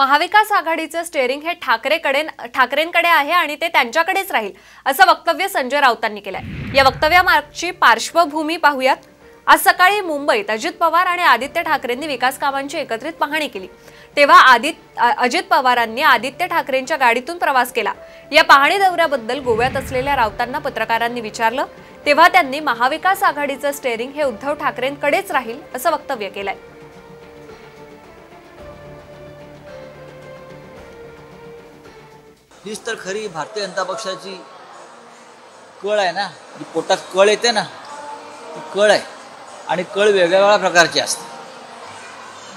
महाविकास आघाडीचं स्टेअरिंग हे ठाकरेकडे ठाकरेंकडे आहे आणि ते त्यांच्याकडेच राहील असं वक्तव्य संजय राऊतांनी केलंय. या वक्तव्यामागची पार्श्वभूमी पाहूयात. आज सकाळी मुंबईत अजित पवार आणि आदित्य ठाकरेंनी विकास कामांची एकत्रित पाहणी केली. तेव्हा आदित अजित पवारांनी आदित्य ठाकरेंच्या गाडीतून प्रवास केला. या पाहणी दौऱ्याबद्दल गोव्यात असलेल्या राऊतांना पत्रकारांनी विचारलं. तेव्हा त्यांनी महाविकास आघाडीचं स्टेअरिंग हे उद्धव ठाकरेंकडेच राहील असं वक्तव्य केलंय. हीच तर खरी भारतीय जनता पक्षाची कळ आहे ना. जी पोटात कळ येते ना ती कळ आहे. आणि कळ वेगवेगळ्या प्रकारची असते.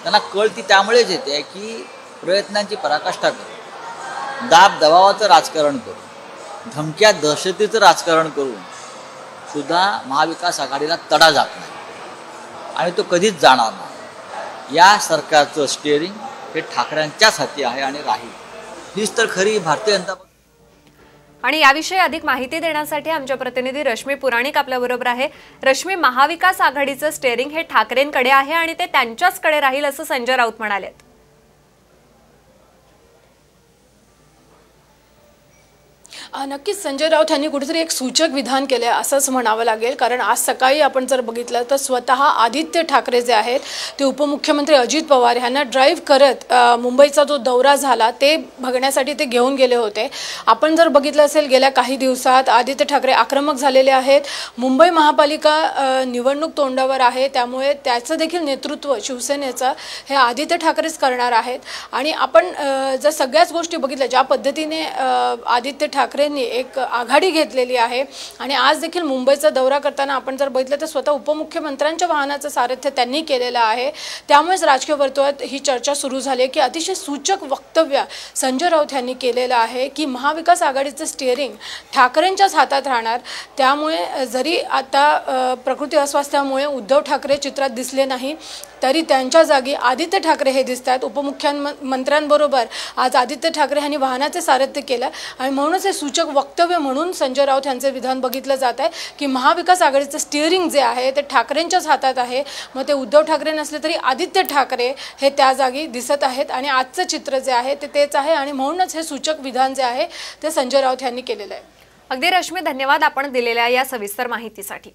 त्यांना कळ ती त्यामुळेच येते की प्रयत्नांची पराकाष्ठा करून दाब दबावाचं राजकारण करून धमक्या दहशतीचं राजकारण करून सुद्धा महाविकास आघाडीला तडा जात नाही. आणि तो कधीच जाणार नाही. या सरकारचं स्टेअरिंग हे ठाकरेंच्याच हाती आहे आणि राहील. हीच तर खरी भारतीय जनता आणि याविषयी अधिक माहिती देण्यासाठी आमच्या प्रतिनिधी रश्मी पुराणिक आपल्याबरोबर आहे. रश्मी महाविकास आघाडीचं स्टेअरिंग हे ठाकरेंकडे आहे आणि ते त्यांच्याचकडे राहील असं संजय राऊत म्हणाले नक्कीच संजय राऊत यांनी कुठेतरी एक सूचक विधान केलं आहे असंच म्हणावं लागेल. कारण आज सकाळी आपण जर बघितलं तर स्वतः आदित्य ठाकरे जे आहेत ते उपमुख्यमंत्री अजित पवार यांना ड्राईव्ह करत मुंबईचा जो दौरा झाला ते बघण्यासाठी ते घेऊन गेले होते. आपण जर बघितलं असेल गेल्या काही दिवसात आदित्य ठाकरे आक्रमक झालेले आहेत. मुंबई महापालिका निवडणूक तोंडावर आहे. त्यामुळे त्याचं देखील नेतृत्व शिवसेनेचं हे आदित्य ठाकरेच करणार आहेत. आणि आपण जर सगळ्याच गोष्टी बघितल्या ज्या पद्धतीने आदित्य ठाकरे ठाकरेंनी एक आघाडी घेतलेली आहे. आणि आज देखील मुंबईचा दौरा करताना आपण जर बघितलं तर स्वतः उपमुख्यमंत्र्यांच्या वाहनाचं सारथ्य त्यांनी केलेलं आहे. त्यामुळेच राजकीय वर्तुळात ही चर्चा सुरू झाली आहे की अतिशय सूचक वक्तव्य संजय राऊत यांनी केलेलं आहे की महाविकास आघाडीचं स्टिअरिंग ठाकरेंच्याच हातात राहणार. त्यामुळे जरी आता प्रकृती अस्वास्थ्यामुळे उद्धव ठाकरे चित्रात दिसले नाही तरी त्यांच्या जागी आदित्य ठाकरे हे दिसत आहेत उपमुख्यमंत्र्यांबरोबर आज आदित्य ठाकरे यांनी वाहनाचे सारथ्य केलं. आणि म्हणूनच हे सूचक वक्तव्य म्हणून संजय राऊत यांचे विधान बघितलं जात आहे की महाविकास आघाडीचं स्टिअरिंग जे आहे ते ठाकरेंच्याच हातात आहे. मग ते उद्धव ठाकरे नसले तरी आदित्य ठाकरे हे त्या जागी दिसत आहेत आणि आजचं चित्र जे आहे ते तेच आहे आणि म्हणूनच हे सूचक विधान जे आहे ते संजय राऊत यांनी केलेलं आहे. अगदी रश्मी धन्यवाद आपण दिलेल्या या सविस्तर माहितीसाठी.